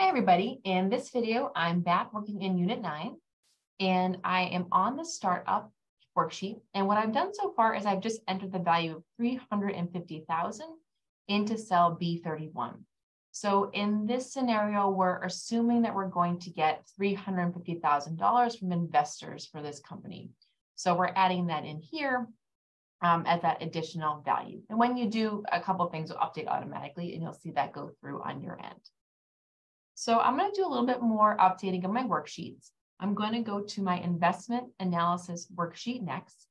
Hi, everybody. In this video, I'm back working in Unit 9, and I am on the Startup worksheet. And what I've done so far is I've just entered the value of 350,000 into cell B31. So in this scenario, we're assuming that we're going to get $350,000 from investors for this company. So we're adding that in here um, that additional value. And when you do, a couple things will update automatically, and you'll see that go through on your end. So I'm going to do a little bit more updating of my worksheets. I'm going to go to my investment analysis worksheet next.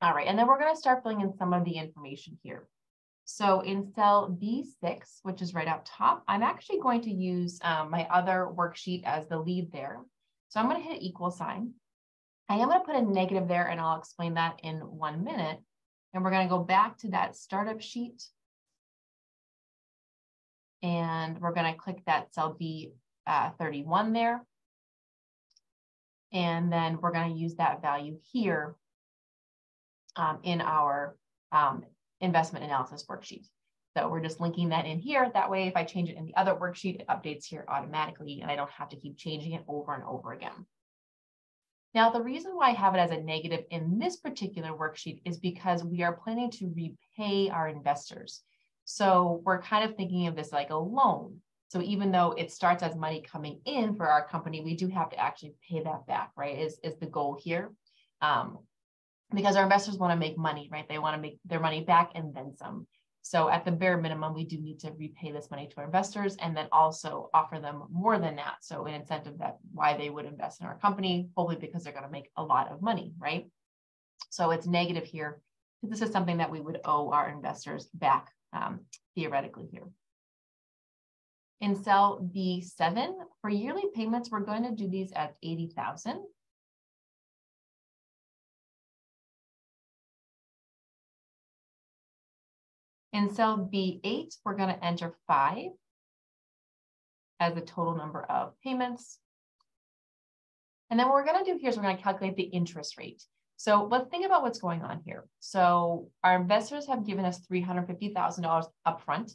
All right, and then we're going to start filling in some of the information here. So in cell B6, which is right up top, I'm actually going to use um, my other worksheet as the lead there. So I'm going to hit equal sign. I am going to put a negative there, and I'll explain that in one minute. And we're going to go back to that startup sheet. And we're going to click that cell B31 uh, there. And then we're going to use that value here um, in our um, investment analysis worksheet. So we're just linking that in here. That way, if I change it in the other worksheet, it updates here automatically and I don't have to keep changing it over and over again. Now, the reason why I have it as a negative in this particular worksheet is because we are planning to repay our investors. So we're kind of thinking of this like a loan. So even though it starts as money coming in for our company, we do have to actually pay that back, right? Is, is the goal here. Um, because our investors want to make money, right? They want to make their money back and then some. So at the bare minimum, we do need to repay this money to our investors and then also offer them more than that. So an incentive that why they would invest in our company, hopefully because they're going to make a lot of money, right? So it's negative here. This is something that we would owe our investors back um, theoretically here. In cell B7, for yearly payments, we're going to do these at 80,000. In cell B8, we're going to enter five as the total number of payments. And then what we're going to do here is we're going to calculate the interest rate. So let's think about what's going on here. So our investors have given us $350,000 upfront.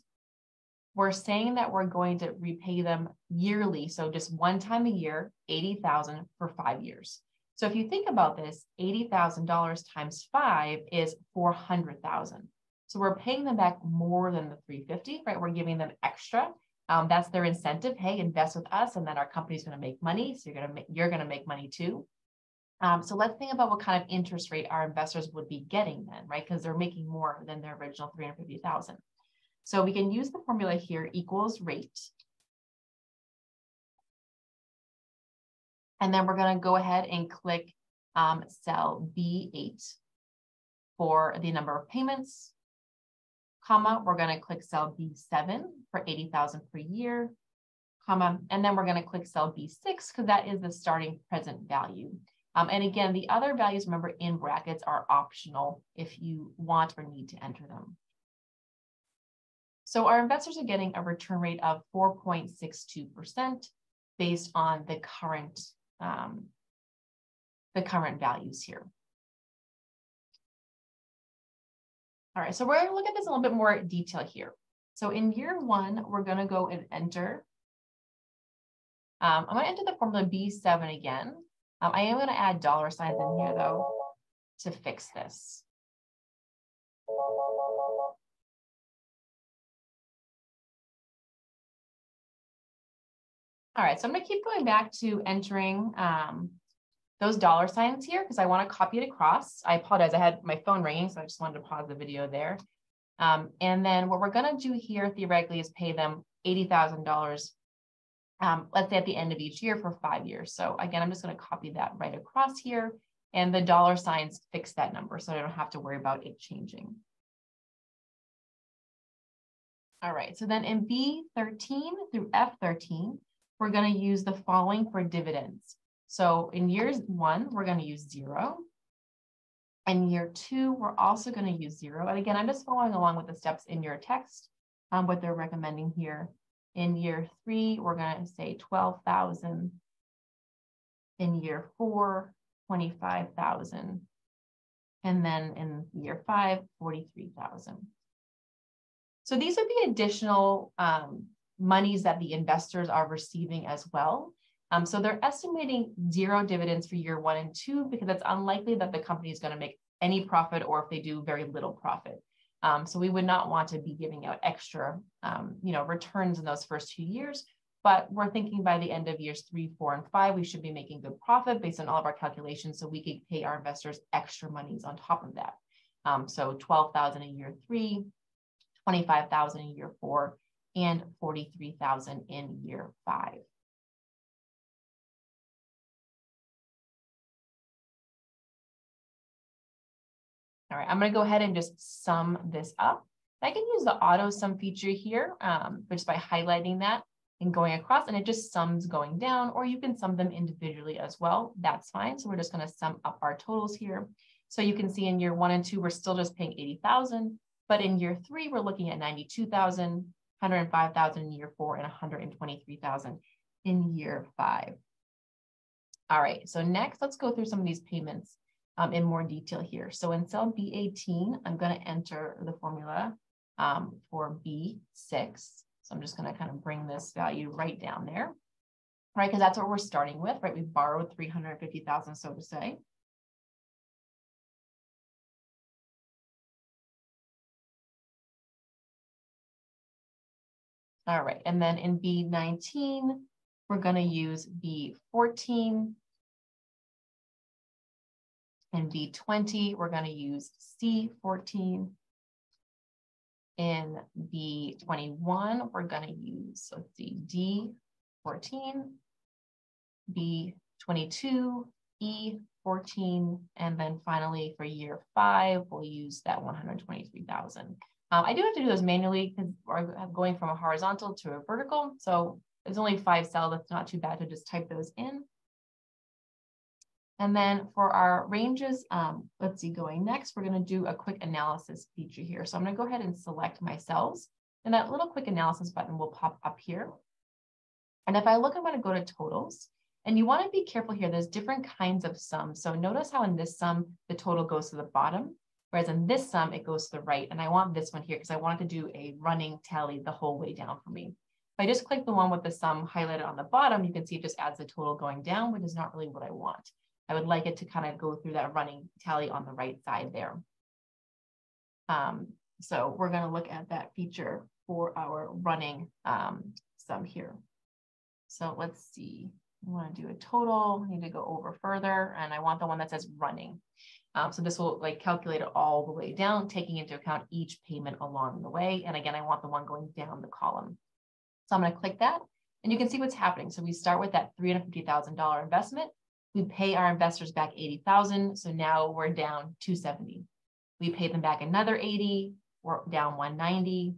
We're saying that we're going to repay them yearly. So just one time a year, 80,000 for five years. So if you think about this, $80,000 times five is 400,000. So we're paying them back more than the 350, right? We're giving them extra. Um, that's their incentive. Hey, invest with us, and then our company's going to make money. So you're going to make you're going to make money too. Um, so let's think about what kind of interest rate our investors would be getting then, right? Because they're making more than their original 350,000. So we can use the formula here equals rate. And then we're going to go ahead and click um, cell B8 for the number of payments comma, we're going to click cell B7 for 80,000 per year, comma, and then we're going to click cell B6 because that is the starting present value. Um, and again, the other values, remember, in brackets are optional if you want or need to enter them. So our investors are getting a return rate of 4.62% based on the current, um, the current values here. All right, so we're gonna look at this a little bit more detail here. So in year one, we're gonna go and enter. Um, I'm gonna enter the formula B7 again. Um, I am gonna add dollar signs in here though to fix this. All right, so I'm gonna keep going back to entering um, those dollar signs here because I want to copy it across. I apologize. I had my phone ringing, so I just wanted to pause the video there. Um, and then what we're going to do here theoretically is pay them $80,000, um, let's say at the end of each year for five years. So again, I'm just going to copy that right across here and the dollar signs fix that number so I don't have to worry about it changing. All right, so then in B13 through F13, we're going to use the following for dividends. So in years one, we're going to use zero. In year two, we're also going to use zero. And again, I'm just following along with the steps in your text, um, what they're recommending here. In year three, we're going to say 12,000. In year four, 25,000. And then in year five, 43,000. So these would be additional um, monies that the investors are receiving as well. Um, so they're estimating zero dividends for year one and two because it's unlikely that the company is going to make any profit or if they do very little profit. Um, so we would not want to be giving out extra, um, you know, returns in those first two years. But we're thinking by the end of years three, four, and five, we should be making good profit based on all of our calculations. So we could pay our investors extra monies on top of that. Um, so 12,000 in year three, 25,000 in year four, and 43,000 in year five. All right, I'm going to go ahead and just sum this up. I can use the auto sum feature here um, just by highlighting that and going across and it just sums going down or you can sum them individually as well. That's fine. So we're just going to sum up our totals here. So you can see in year one and two, we're still just paying 80,000, but in year three, we're looking at 92,000, 105,000 in year four and 123,000 in year five. All right, so next let's go through some of these payments um, in more detail here. So in cell B18, I'm going to enter the formula um, for B6. So I'm just going to kind of bring this value right down there, right? Because that's what we're starting with, right? We borrowed 350,000, so to say. All right, and then in B19, we're going to use B14 in B20, we're going to use C14. In B21, we're going to use, let's see, D14, B22, E14, and then finally for year five, we'll use that 123,000. Um, I do have to do those manually because we're going from a horizontal to a vertical. So there's only five cells. That's not too bad to just type those in. And then for our ranges, um, let's see, going next, we're going to do a quick analysis feature here. So I'm going to go ahead and select my cells and that little quick analysis button will pop up here. And if I look, I'm going to go to totals and you want to be careful here. There's different kinds of sums. So notice how in this sum, the total goes to the bottom, whereas in this sum, it goes to the right. And I want this one here because I want to do a running tally the whole way down for me. If I just click the one with the sum highlighted on the bottom, you can see it just adds the total going down, which is not really what I want. I would like it to kind of go through that running tally on the right side there. Um, so we're going to look at that feature for our running um, sum here. So let's see. I want to do a total. I need to go over further, and I want the one that says running. Um, so this will like calculate it all the way down, taking into account each payment along the way. And again, I want the one going down the column. So I'm going to click that, and you can see what's happening. So we start with that $350,000 investment. We pay our investors back 80,000. So now we're down 270. We pay them back another 80, we're down 190.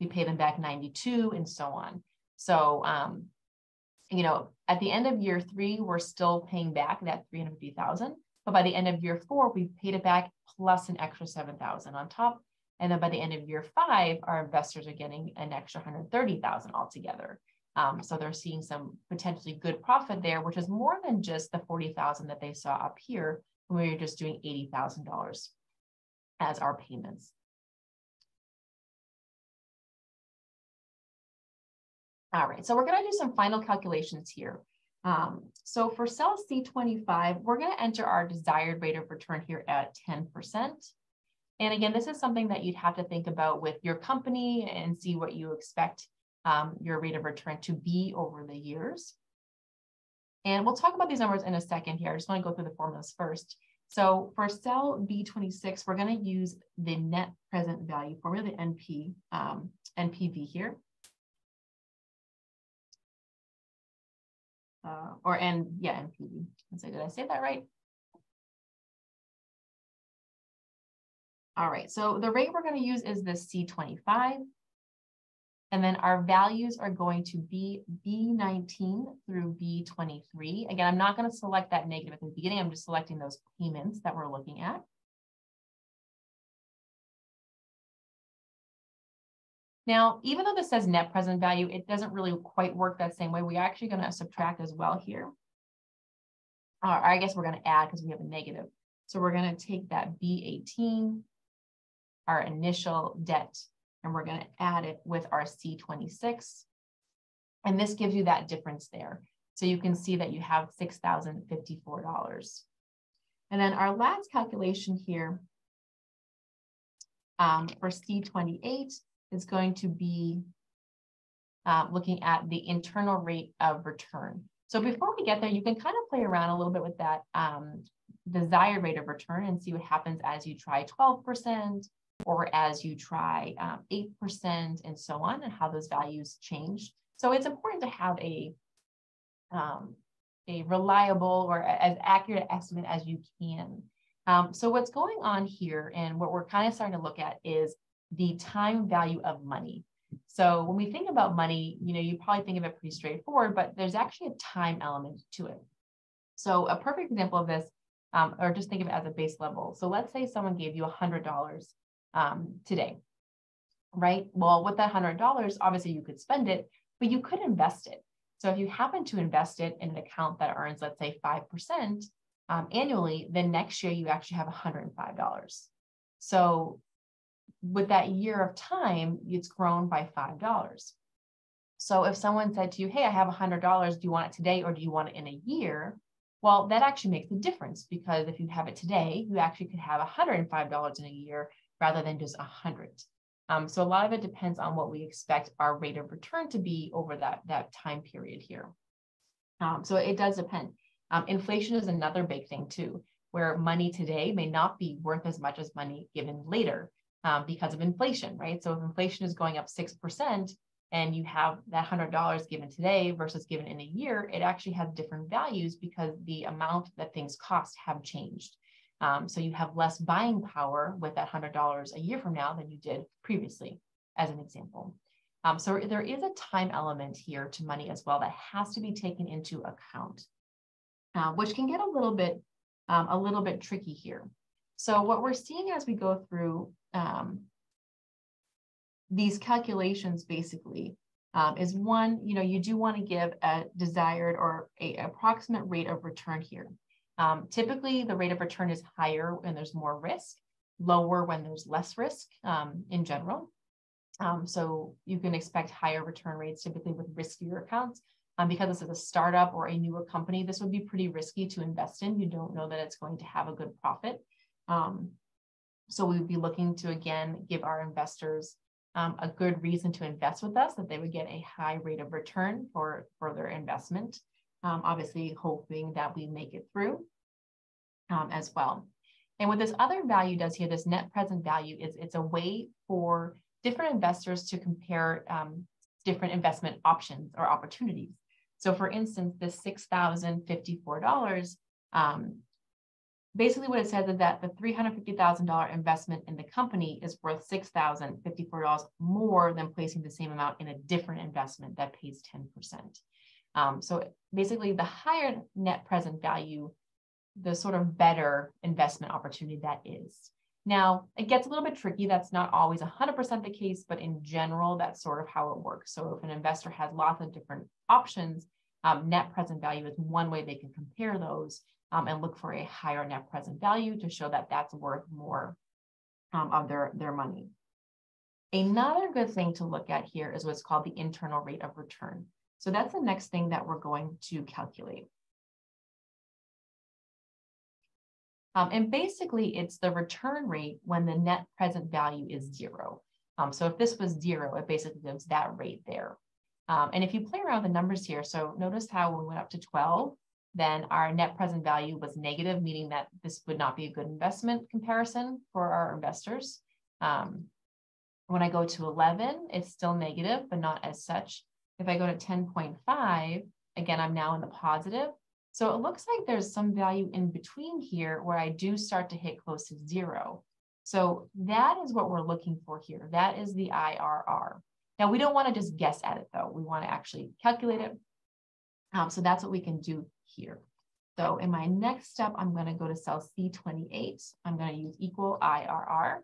We pay them back 92 and so on. So, um, you know, at the end of year three, we're still paying back that 350,000. But by the end of year four, we've paid it back plus an extra 7,000 on top. And then by the end of year five, our investors are getting an extra 130,000 altogether. Um, so they're seeing some potentially good profit there, which is more than just the 40,000 that they saw up here when we were just doing $80,000 as our payments. All right, so we're gonna do some final calculations here. Um, so for cell C25, we're gonna enter our desired rate of return here at 10%. And again, this is something that you'd have to think about with your company and see what you expect um, your rate of return to be over the years. And we'll talk about these numbers in a second here. I just want to go through the formulas first. So for cell B26, we're going to use the net present value formula, the NP, um, NPV here. Uh, or N, yeah, NPV. Let's say, did I say that right? All right, so the rate we're going to use is the C25. And then our values are going to be B19 through B23. Again, I'm not going to select that negative at the beginning. I'm just selecting those payments that we're looking at. Now, even though this says net present value, it doesn't really quite work that same way. We're actually going to subtract as well here. Or I guess we're going to add because we have a negative. So we're going to take that B18, our initial debt and we're going to add it with our C26. And this gives you that difference there. So you can see that you have $6,054. And then our last calculation here um, for C28 is going to be uh, looking at the internal rate of return. So before we get there, you can kind of play around a little bit with that um, desired rate of return and see what happens as you try 12% or as you try um, 8% and so on and how those values change. So it's important to have a, um, a reliable or as accurate estimate as you can. Um, so what's going on here and what we're kind of starting to look at is the time value of money. So when we think about money, you know, you probably think of it pretty straightforward, but there's actually a time element to it. So a perfect example of this, um, or just think of it as a base level. So let's say someone gave you $100 um, today, right? Well, with that $100, obviously you could spend it, but you could invest it. So if you happen to invest it in an account that earns, let's say 5% um, annually, then next year you actually have $105. So with that year of time, it's grown by $5. So if someone said to you, hey, I have $100, do you want it today or do you want it in a year? Well, that actually makes a difference because if you have it today, you actually could have $105 in a year rather than just 100. Um, so a lot of it depends on what we expect our rate of return to be over that, that time period here. Um, so it does depend. Um, inflation is another big thing too, where money today may not be worth as much as money given later um, because of inflation, right? So if inflation is going up 6% and you have that $100 given today versus given in a year, it actually has different values because the amount that things cost have changed. Um, so you have less buying power with that $100 a year from now than you did previously, as an example. Um, so there is a time element here to money as well that has to be taken into account, uh, which can get a little bit um, a little bit tricky here. So what we're seeing as we go through um, these calculations basically um, is one, you know, you do want to give a desired or a approximate rate of return here. Um, typically, the rate of return is higher when there's more risk, lower when there's less risk um, in general. Um, so you can expect higher return rates typically with riskier accounts. Um, because this is a startup or a newer company, this would be pretty risky to invest in. You don't know that it's going to have a good profit. Um, so we would be looking to, again, give our investors um, a good reason to invest with us, that they would get a high rate of return for, for their investment. Um, obviously, hoping that we make it through um, as well. And what this other value does here, this net present value, is it's a way for different investors to compare um, different investment options or opportunities. So for instance, this $6,054 um, basically what it says is that the $350,000 investment in the company is worth $6,054 more than placing the same amount in a different investment that pays 10%. Um, so basically the higher net present value, the sort of better investment opportunity that is. Now, it gets a little bit tricky. That's not always 100% the case, but in general, that's sort of how it works. So if an investor has lots of different options, um, net present value is one way they can compare those um, and look for a higher net present value to show that that's worth more um, of their, their money. Another good thing to look at here is what's called the internal rate of return. So that's the next thing that we're going to calculate. Um, and basically, it's the return rate when the net present value is zero. Um, so if this was zero, it basically gives that rate there. Um, and if you play around with the numbers here, so notice how when we went up to 12, then our net present value was negative, meaning that this would not be a good investment comparison for our investors. Um, when I go to 11, it's still negative, but not as such. If I go to 10.5, again, I'm now in the positive. So it looks like there's some value in between here where I do start to hit close to zero. So that is what we're looking for here. That is the IRR. Now we don't want to just guess at it though. We want to actually calculate it. Um, so that's what we can do here. So in my next step, I'm going to go to cell C28. I'm going to use equal IRR.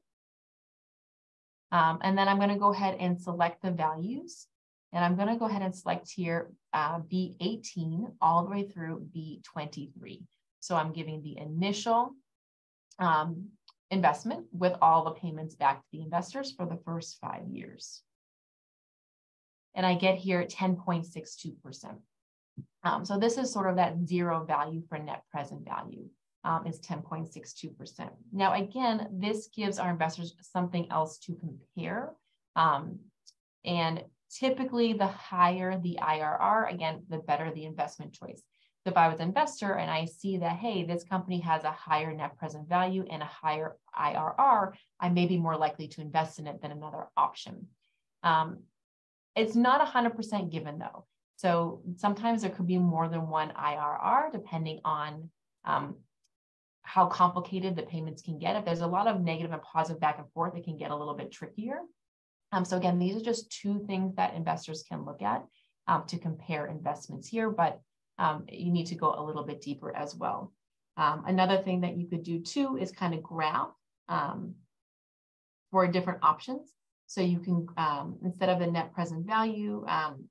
Um, and then I'm going to go ahead and select the values. And I'm going to go ahead and select here uh, B18 all the way through B23. So I'm giving the initial um, investment with all the payments back to the investors for the first five years. And I get here 10.62%. Um, so this is sort of that zero value for net present value um, is 10.62%. Now, again, this gives our investors something else to compare. Um, and typically the higher the IRR, again, the better the investment choice. So if I was an investor and I see that, hey, this company has a higher net present value and a higher IRR, I may be more likely to invest in it than another option. Um, it's not 100% given though. So sometimes there could be more than one IRR depending on um, how complicated the payments can get. If there's a lot of negative and positive back and forth, it can get a little bit trickier. Um, so again, these are just two things that investors can look at um, to compare investments here, but um, you need to go a little bit deeper as well. Um, another thing that you could do too is kind of graph um, for different options. So you can, um, instead of the net present value,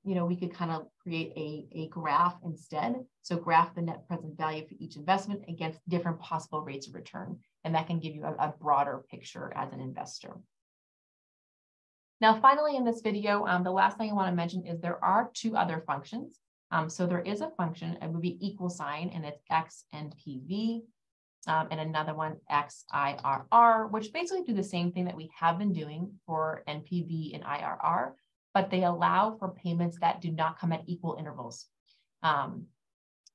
you know, we could kind of create a, a graph instead. So graph the net present value for each investment against different possible rates of return. And that can give you a, a broader picture as an investor. Now, finally, in this video, um, the last thing I want to mention is there are two other functions. Um, so there is a function, it would be equal sign, and it's XNPV um, and another one XIRR, which basically do the same thing that we have been doing for NPV and IRR, but they allow for payments that do not come at equal intervals. Um,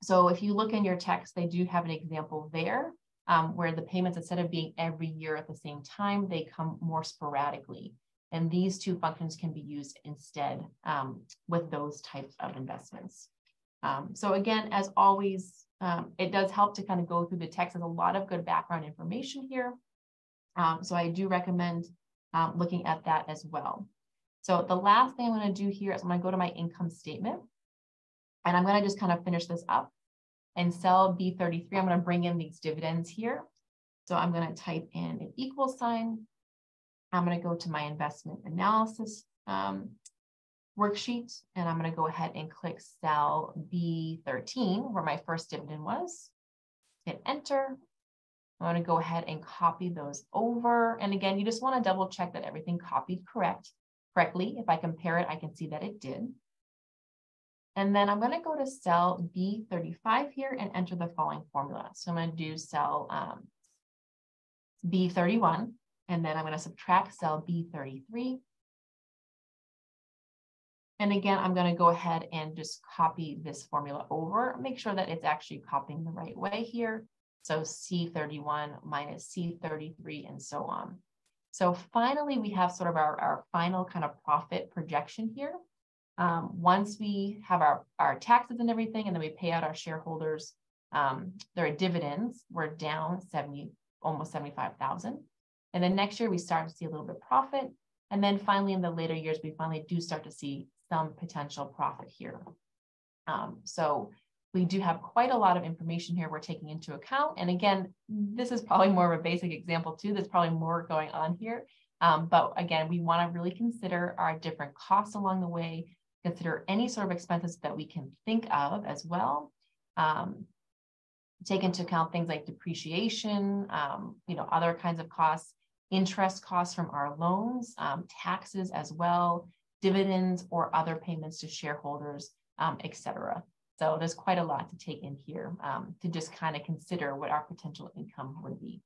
so if you look in your text, they do have an example there um, where the payments, instead of being every year at the same time, they come more sporadically. And these two functions can be used instead um, with those types of investments. Um, so again, as always, um, it does help to kind of go through the text. There's a lot of good background information here. Um, so I do recommend um, looking at that as well. So the last thing I'm going to do here is I'm going to go to my income statement. And I'm going to just kind of finish this up. And cell B33, I'm going to bring in these dividends here. So I'm going to type in an equal sign. I'm going to go to my investment analysis um, worksheet, and I'm going to go ahead and click cell B13, where my first dividend was. Hit enter. I'm going to go ahead and copy those over. And again, you just want to double check that everything copied correct, correctly. If I compare it, I can see that it did. And then I'm going to go to cell B35 here and enter the following formula. So I'm going to do cell um, B31, and then I'm going to subtract cell B33 and again, I'm going to go ahead and just copy this formula over, make sure that it's actually copying the right way here. So C31 minus C33 and so on. So finally, we have sort of our, our final kind of profit projection here. Um, once we have our, our taxes and everything, and then we pay out our shareholders um, their dividends, we're down 70, almost 75,000. And then next year, we start to see a little bit profit. And then finally, in the later years, we finally do start to see some potential profit here. Um, so we do have quite a lot of information here we're taking into account. And again, this is probably more of a basic example too. There's probably more going on here. Um, but again, we want to really consider our different costs along the way, consider any sort of expenses that we can think of as well. Um, take into account things like depreciation, um, you know, other kinds of costs, interest costs from our loans, um, taxes as well, dividends or other payments to shareholders, um, et cetera. So there's quite a lot to take in here um, to just kind of consider what our potential income would be.